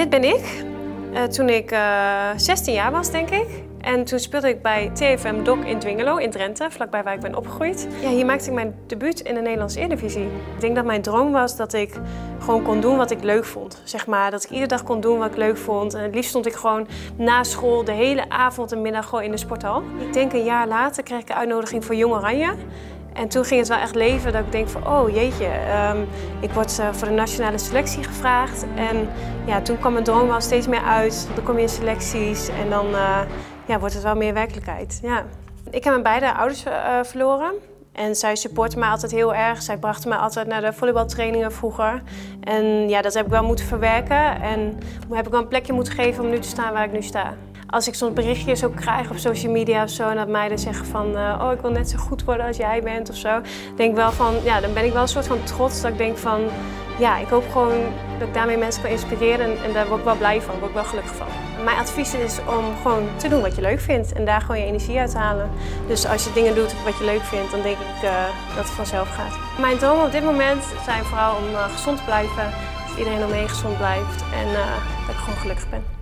Dit ben ik. Uh, toen ik uh, 16 jaar was, denk ik. En toen speelde ik bij TFM Doc in Dwingelo in Drenthe, vlakbij waar ik ben opgegroeid. Ja, hier maakte ik mijn debuut in de Nederlandse Eredivisie. Ik denk dat mijn droom was dat ik gewoon kon doen wat ik leuk vond. Zeg maar, dat ik iedere dag kon doen wat ik leuk vond. En het liefst stond ik gewoon na school de hele avond en middag gewoon in de sporthal. Ik denk een jaar later kreeg ik een uitnodiging voor Jong Oranje. En toen ging het wel echt leven dat ik denk van, oh jeetje, um, ik word uh, voor de nationale selectie gevraagd. En ja, toen kwam mijn droom wel steeds meer uit. Dan kom je in selecties en dan uh, ja, wordt het wel meer werkelijkheid. Ja. Ik heb mijn beide ouders uh, verloren. En zij supporten mij altijd heel erg. Zij brachten mij altijd naar de volleybaltrainingen vroeger. En ja, dat heb ik wel moeten verwerken. En heb ik wel een plekje moeten geven om nu te staan waar ik nu sta als ik soms berichtjes ook krijg op social media of zo en dat meiden zeggen van uh, oh ik wil net zo goed worden als jij bent of zo, denk wel van ja dan ben ik wel een soort van trots dat ik denk van ja ik hoop gewoon dat ik daarmee mensen kan inspireren en, daar word ik wel blij van, word ik wel gelukkig van. Mijn advies is om gewoon te doen wat je leuk vindt en daar gewoon je energie uit te halen. Dus als je dingen doet wat je leuk vindt, dan denk ik uh, dat het vanzelf gaat. Mijn dromen op dit moment zijn vooral om uh, gezond te blijven, dat iedereen omheen gezond blijft en dat ik gewoon gelukkig ben.